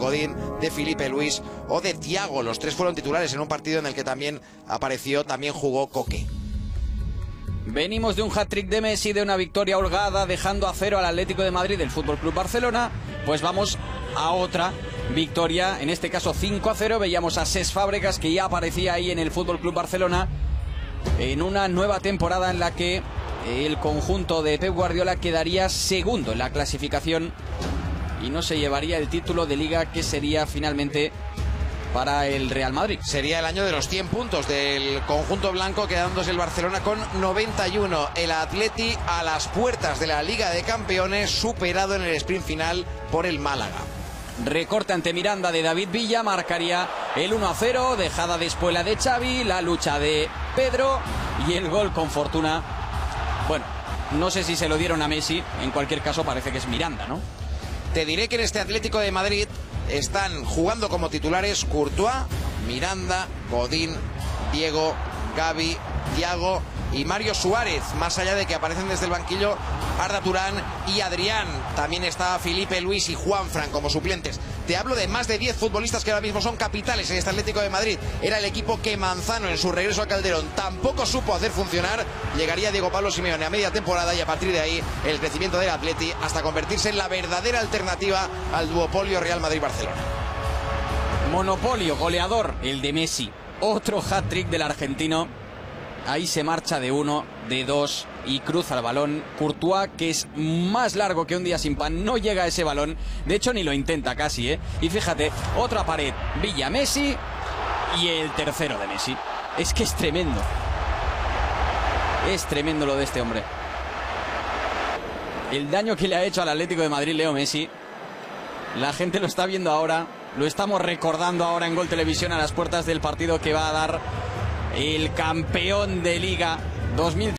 Godín, de Felipe Luis o de Tiago. Los tres fueron titulares en un partido en el que también apareció, también jugó Coque. Venimos de un hat-trick de Messi, de una victoria holgada, dejando a cero al Atlético de Madrid del Fútbol Club Barcelona. Pues vamos a otra victoria, en este caso 5 a 0. Veíamos a Ses Fábregas que ya aparecía ahí en el Fútbol Club Barcelona en una nueva temporada en la que el conjunto de Pep Guardiola quedaría segundo en la clasificación y no se llevaría el título de liga que sería finalmente para el Real Madrid. Sería el año de los 100 puntos del conjunto blanco, quedándose el Barcelona con 91. El Atleti a las puertas de la Liga de Campeones, superado en el sprint final por el Málaga. Recorte ante Miranda de David Villa, marcaría el 1 a 0, dejada de espuela de Xavi, la lucha de Pedro y el gol con fortuna. Bueno, no sé si se lo dieron a Messi, en cualquier caso parece que es Miranda, ¿no? Te diré que en este Atlético de Madrid están jugando como titulares Courtois, Miranda, Godín, Diego, Gaby, Thiago y Mario Suárez, más allá de que aparecen desde el banquillo Arda Turán y Adrián. También está Felipe Luis y Juan Fran como suplentes. Te hablo de más de 10 futbolistas que ahora mismo son capitales en este Atlético de Madrid. Era el equipo que Manzano en su regreso a Calderón tampoco supo hacer funcionar. Llegaría Diego Pablo Simeone a media temporada y a partir de ahí el crecimiento del Atleti hasta convertirse en la verdadera alternativa al duopolio Real Madrid-Barcelona. Monopolio, goleador, el de Messi. Otro hat-trick del argentino Ahí se marcha de uno, de dos y cruza el balón. Courtois, que es más largo que un día sin pan, no llega a ese balón. De hecho, ni lo intenta casi, ¿eh? Y fíjate, otra pared. Villa Messi y el tercero de Messi. Es que es tremendo. Es tremendo lo de este hombre. El daño que le ha hecho al Atlético de Madrid Leo Messi. La gente lo está viendo ahora. Lo estamos recordando ahora en Gol Televisión a las puertas del partido que va a dar el campeón de Liga 2003.